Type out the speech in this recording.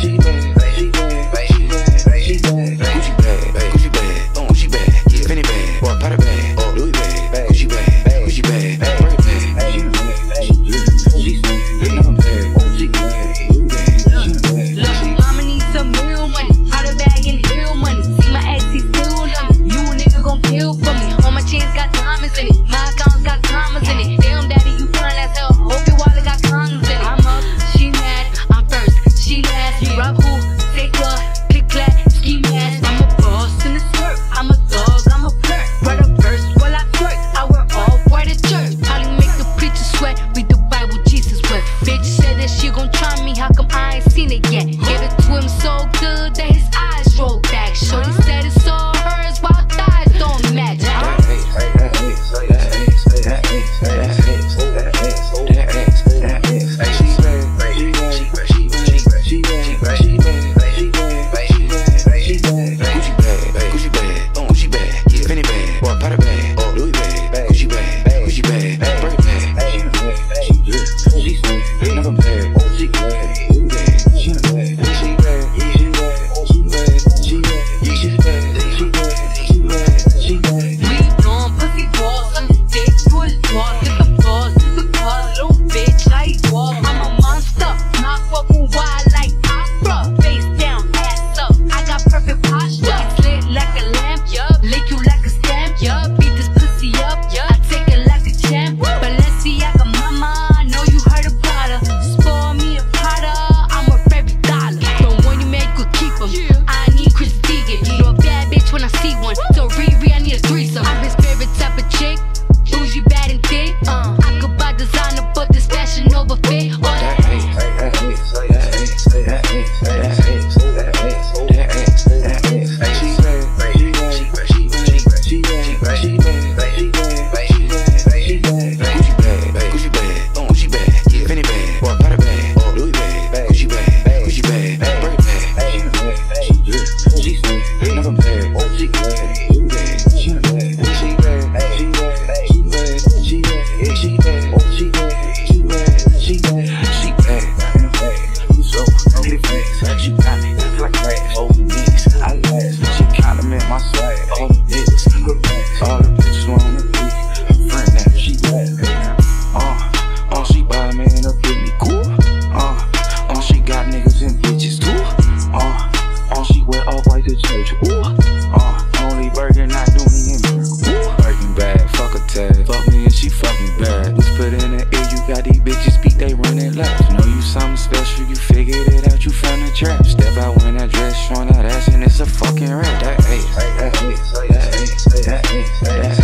G-Man. You click. I'm a boss in the skirt, I'm a dog, I'm a. Write a verse while I I wear all white church. Probably make the preacher sweat, read the Bible, Jesus wept. Bitch said that she gon' try me, how come I ain't seen it yet? that, that,